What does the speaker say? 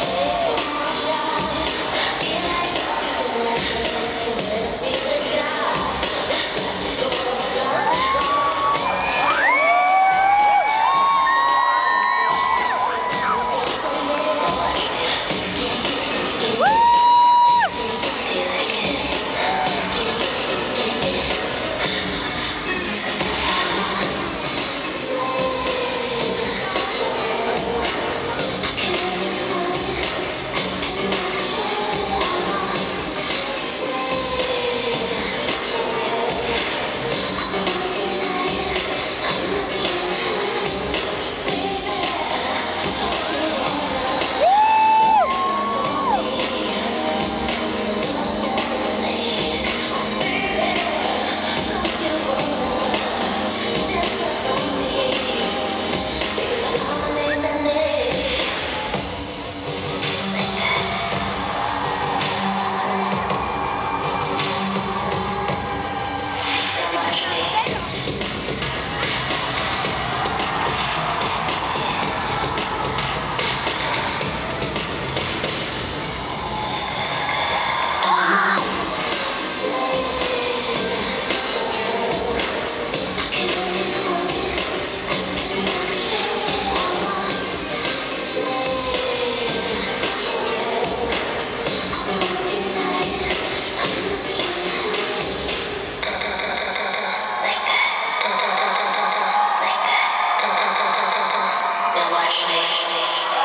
Oh. Imagination.